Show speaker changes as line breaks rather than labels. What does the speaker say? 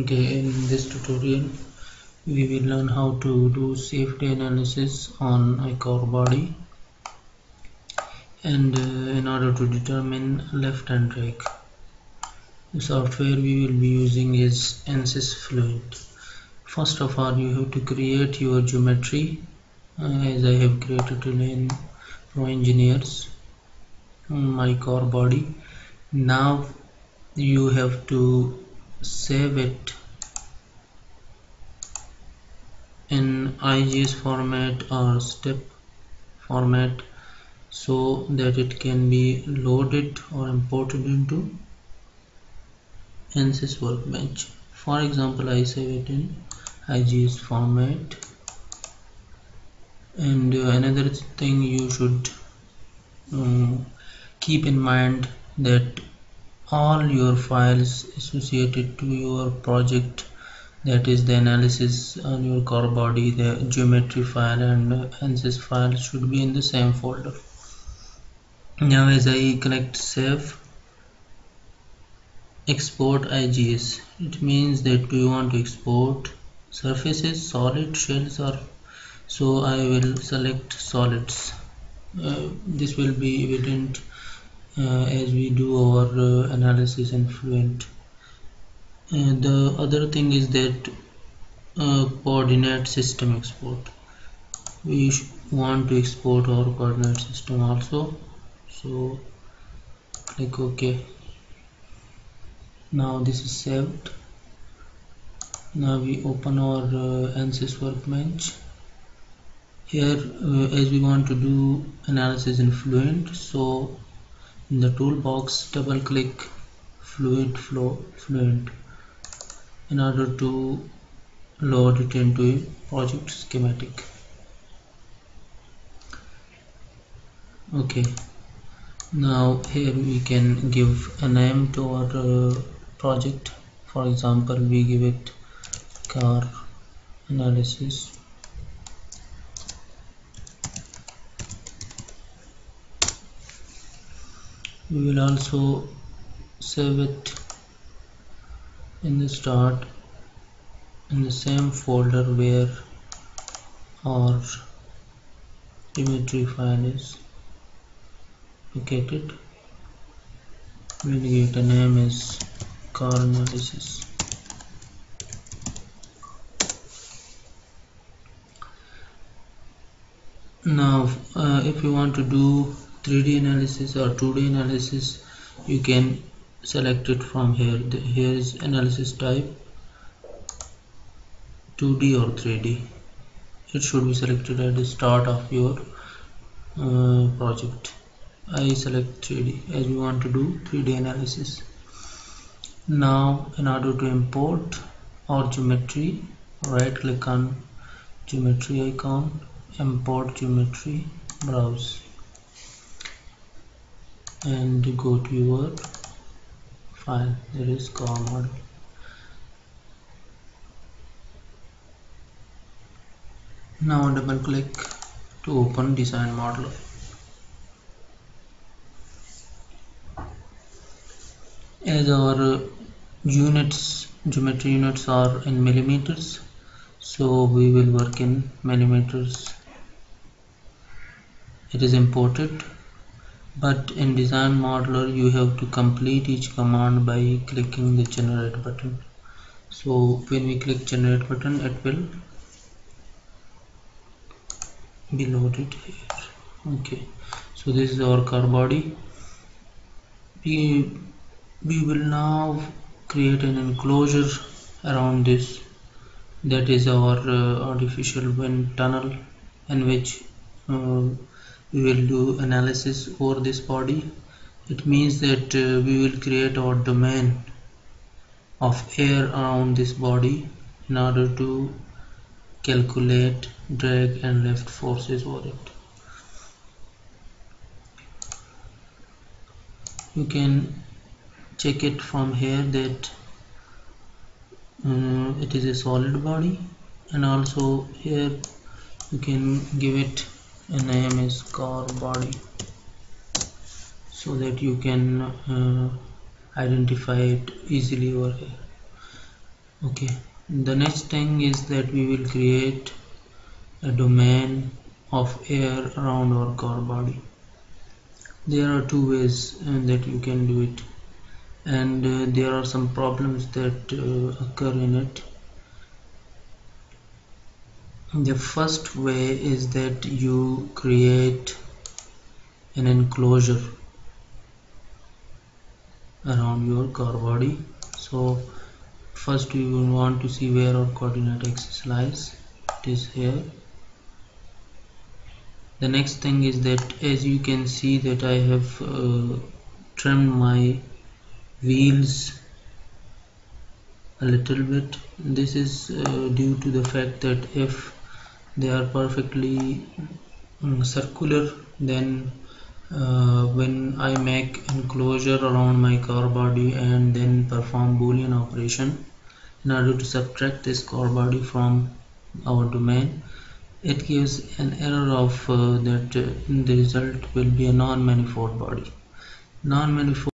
okay in this tutorial we will learn how to do CFD analysis on a car body and uh, in order to determine lift and drag the software we will be using is ANSYS Fluent first of all you have to create your geometry. Uh, as I have created in Pro Engineers my car body. Now you have to save it in IGS format or step format so that it can be loaded or imported into ANSYS workbench. For example I save it in IGS format and uh, another thing you should um, keep in mind that all your files associated to your project that is the analysis on your core body the geometry file and ANSYS file should be in the same folder. Now as I connect save export IGS it means that you want to export surfaces solid shells or so I will select solids. Uh, this will be evident as we do our uh, analysis in Fluent. And the other thing is that uh, coordinate system export. We want to export our coordinate system also. So click OK. Now this is saved. Now we open our uh, ANSYS workbench here uh, as we want to do analysis in fluent so in the toolbox double click fluid flow fluent. In order to load it into a project schematic. Okay. Now here we can give a name to our uh, project. For example we give it car analysis we will also save it in the start in the same folder where our imagery file is located. We'll give the name as car analysis now uh, if you want to do 3D analysis or 2D analysis you can select it from here. The, here is analysis type 2D or 3D it should be selected at the start of your uh, project. I select 3D as we want to do 3D analysis. Now in order to import our geometry right click on geometry icon import geometry browse and go to your file. There is car model now double click to open design model as our units geometry units are in millimeters so we will work in millimeters. It is imported but in design modeler you have to complete each command by clicking the generate button. So when we click generate button it will be loaded here. Okay. So this is our car body. We we will now create an enclosure around this. That is our uh, artificial wind tunnel in which uh, we will do analysis over this body. It means that uh, we will create our domain of air around this body in order to calculate drag and lift forces over it. You can check it from here that um, it is a solid body and also here you can give it a name is car body so that you can uh, identify it easily over here. Okay. The next thing is that we will create a domain of air around our car body. There are two ways uh, that you can do it. And uh, there are some problems that uh, occur in it the first way is that you create an enclosure around your car body. So first we will want to see where our coordinate axis lies. It is here. The next thing is that as you can see that I have uh, trimmed my wheels a little bit. This is uh, due to the fact that if they are perfectly um, circular. Then uh, when I make enclosure around my car body and then perform boolean operation in order to subtract this car body from our domain it gives an error of uh, that uh, the result will be a non-manifold body. Non-manifold